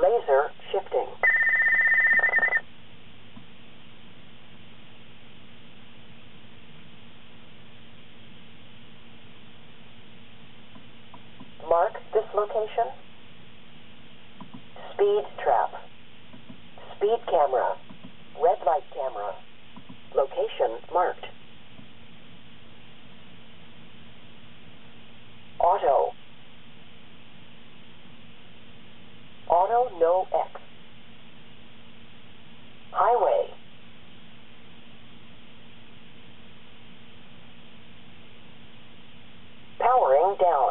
laser shifting. Mark this location. Speed trap. Speed camera. Red light camera. Auto, no X. Highway. Powering down.